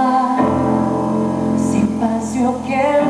más sin pasión que